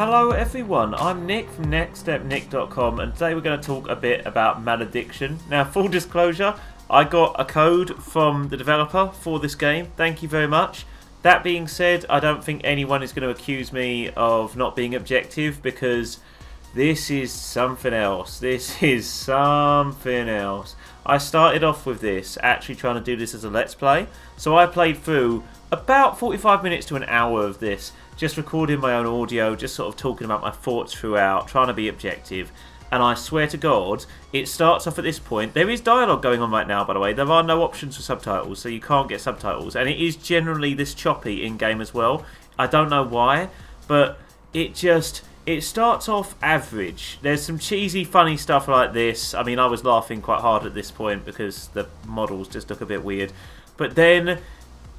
Hello everyone, I'm Nick from nextstepnick.com and today we're going to talk a bit about Malediction. Now full disclosure, I got a code from the developer for this game, thank you very much. That being said, I don't think anyone is going to accuse me of not being objective because this is something else. This is something else. I started off with this, actually trying to do this as a let's play. So I played through about 45 minutes to an hour of this, just recording my own audio, just sort of talking about my thoughts throughout, trying to be objective. And I swear to God, it starts off at this point. There is dialogue going on right now, by the way. There are no options for subtitles, so you can't get subtitles. And it is generally this choppy in game as well. I don't know why, but it just it starts off average. There's some cheesy, funny stuff like this. I mean, I was laughing quite hard at this point because the models just look a bit weird. But then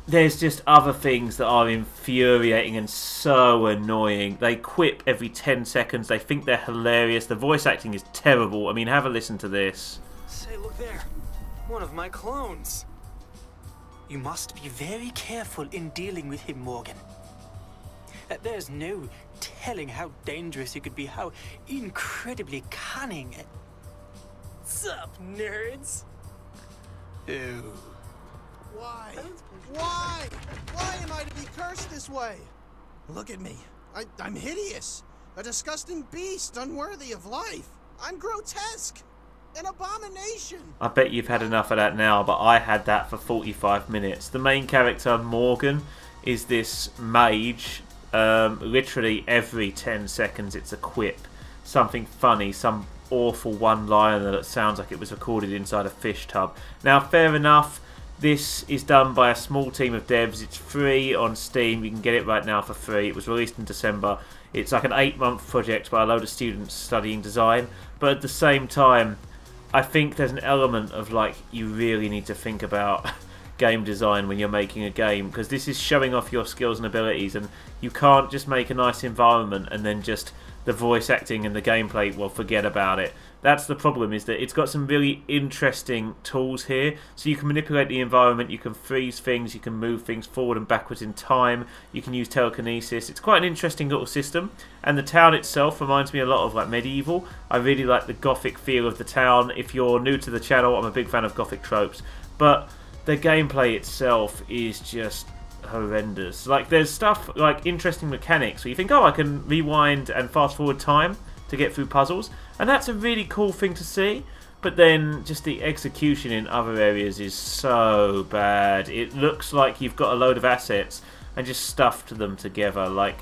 there's just other things that are infuriating and so annoying. They quip every 10 seconds. They think they're hilarious. The voice acting is terrible. I mean, have a listen to this. Say, look there. One of my clones. You must be very careful in dealing with him, Morgan. Uh, there's no telling how dangerous he could be, how incredibly cunning. Sup, nerds? Ew. Why? Why? Why am I to be cursed this way? Look at me. I, I'm hideous. A disgusting beast, unworthy of life. I'm grotesque. An abomination. I bet you've had enough of that now, but I had that for 45 minutes. The main character, Morgan, is this mage. Um, literally every 10 seconds it's a quip. Something funny, some awful one-liner that sounds like it was recorded inside a fish tub. Now, fair enough this is done by a small team of devs. It's free on Steam. You can get it right now for free. It was released in December. It's like an eight month project by a load of students studying design. But at the same time, I think there's an element of like you really need to think about game design when you're making a game because this is showing off your skills and abilities and you can't just make a nice environment and then just the voice acting and the gameplay well forget about it. That's the problem is that it's got some really interesting tools here. So you can manipulate the environment you can freeze things you can move things forward and backwards in time you can use telekinesis. It's quite an interesting little system and the town itself reminds me a lot of like medieval. I really like the gothic feel of the town. If you're new to the channel i'm a big fan of gothic tropes. But the gameplay itself is just horrendous like there's stuff like interesting mechanics where you think oh i can rewind and fast forward time to get through puzzles and that's a really cool thing to see. But then just the execution in other areas is so bad. It looks like you've got a load of assets and just stuffed them together. Like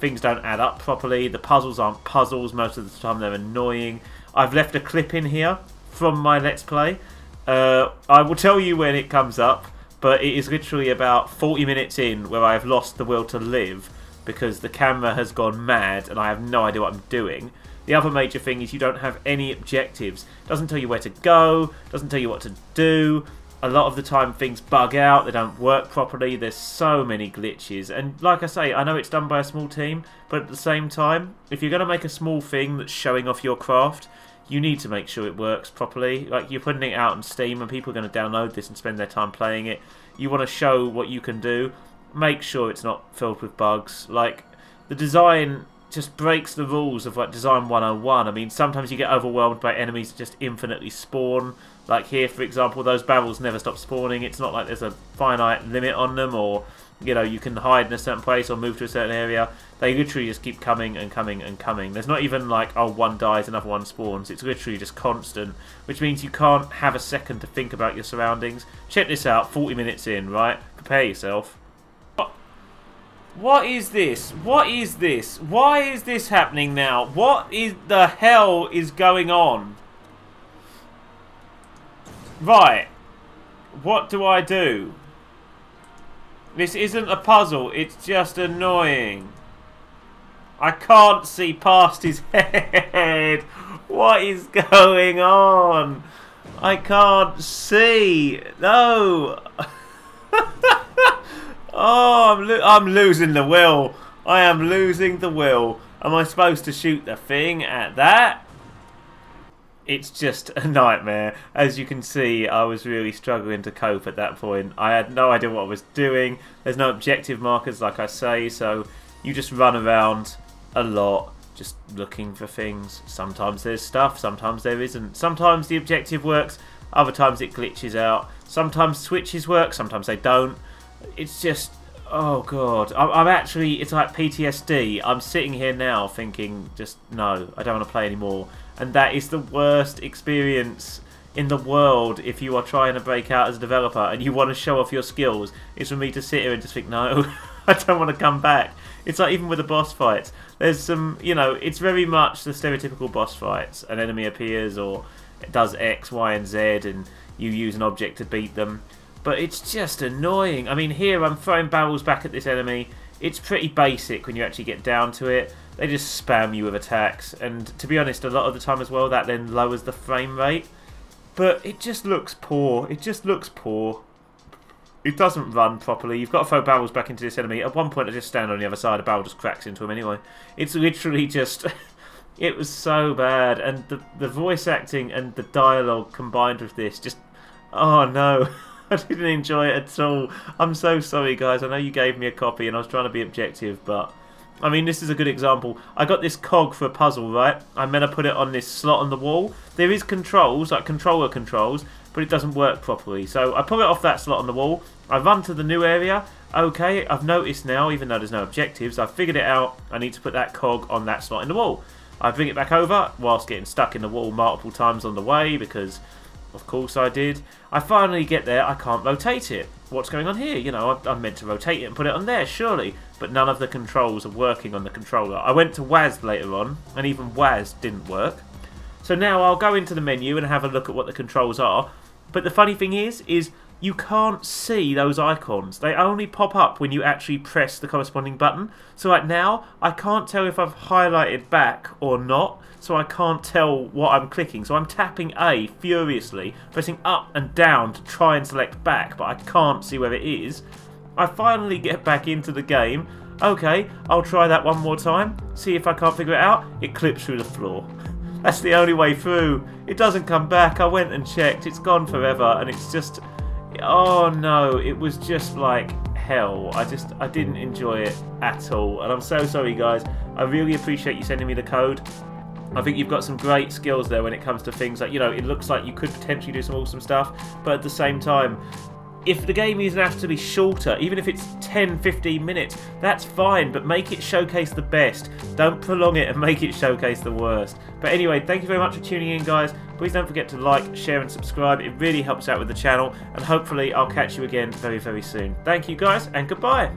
things don't add up properly. The puzzles aren't puzzles. Most of the time they're annoying. I've left a clip in here from my Let's Play. Uh, I will tell you when it comes up, but it is literally about 40 minutes in where I have lost the will to live because the camera has gone mad and I have no idea what I'm doing. The other major thing is you don't have any objectives. Doesn't tell you where to go, doesn't tell you what to do. A lot of the time things bug out, they don't work properly, there's so many glitches. And like I say, I know it's done by a small team, but at the same time, if you're going to make a small thing that's showing off your craft, you need to make sure it works properly. Like you're putting it out on Steam and people are going to download this and spend their time playing it. You want to show what you can do. Make sure it's not filled with bugs. Like the design just breaks the rules of like design 101 i mean sometimes you get overwhelmed by enemies that just infinitely spawn like here for example those barrels never stop spawning it's not like there's a finite limit on them or you know you can hide in a certain place or move to a certain area they literally just keep coming and coming and coming there's not even like oh one dies another one spawns it's literally just constant which means you can't have a second to think about your surroundings check this out 40 minutes in right prepare yourself what is this? What is this? Why is this happening now? What is the hell is going on? Right. What do I do? This isn't a puzzle. It's just annoying. I can't see past his head. What is going on? I can't see. No. Oh, I'm, lo I'm losing the will. I am losing the will. Am I supposed to shoot the thing at that? It's just a nightmare. As you can see, I was really struggling to cope at that point. I had no idea what I was doing. There's no objective markers, like I say, so you just run around a lot just looking for things. Sometimes there's stuff, sometimes there isn't. Sometimes the objective works, other times it glitches out. Sometimes switches work, sometimes they don't. It's just, oh god. I'm, actually, it's like PTSD. I'm sitting here now thinking, just no, I don't want to play anymore. And that is the worst experience in the world if you are trying to break out as a developer and you want to show off your skills. Is for me to sit here and just think, no, I don't want to come back. It's like even with the boss fights, there's some, you know, it's very much the stereotypical boss fights. An enemy appears or it does X, Y, and Z, and you use an object to beat them. But it's just annoying. I mean, here I'm throwing barrels back at this enemy. It's pretty basic when you actually get down to it. They just spam you with attacks, and to be honest, a lot of the time as well, that then lowers the frame rate. But it just looks poor. It just looks poor it doesn't run properly. You've got to throw barrels back into this enemy. At one point, I just stand on the other side. A barrel just cracks into him anyway. It's literally just... it was so bad. And the, the voice acting and the dialogue combined with this just... Oh, no. I didn't enjoy it at all. I'm so sorry, guys. I know you gave me a copy and I was trying to be objective, but... I mean, this is a good example. I got this cog for a puzzle, right? I'm meant to put it on this slot on the wall. There is controls, like controller controls, but it doesn't work properly. So I pull it off that slot on the wall. I run to the new area. Okay, I've noticed now, even though there's no objectives, I've figured it out. I need to put that cog on that slot in the wall. I bring it back over whilst getting stuck in the wall multiple times on the way because, of course, I did. I finally get there. I can't rotate it. What's going on here? You know, I'm meant to rotate it and put it on there, surely. But none of the controls are working on the controller. I went to WASD later on, and even WASD didn't work. So now I'll go into the menu and have a look at what the controls are. But the funny thing is, is you can't see those icons. They only pop up when you actually press the corresponding button. So right now, I can't tell if I've highlighted back or not. So I can't tell what I'm clicking. So I'm tapping A furiously, pressing up and down to try and select back, but I can't see where it is. I finally get back into the game. Okay, I'll try that one more time. See if I can't figure it out. It clips through the floor. That's the only way through. It doesn't come back. I went and checked. It's gone forever, and it's just. Oh no! It was just like hell. I just I didn't enjoy it at all, and I'm so sorry, guys. I really appreciate you sending me the code. I think you've got some great skills there when it comes to things like, you know, it looks like you could potentially do some awesome stuff, but at the same time, if the game is have to be shorter, even if it's 10, 15 minutes, that's fine, but make it showcase the best. Don't prolong it and make it showcase the worst. But anyway, thank you very much for tuning in, guys. Please don't forget to like, share, and subscribe. It really helps out with the channel, and hopefully I'll catch you again very, very soon. Thank you, guys, and goodbye.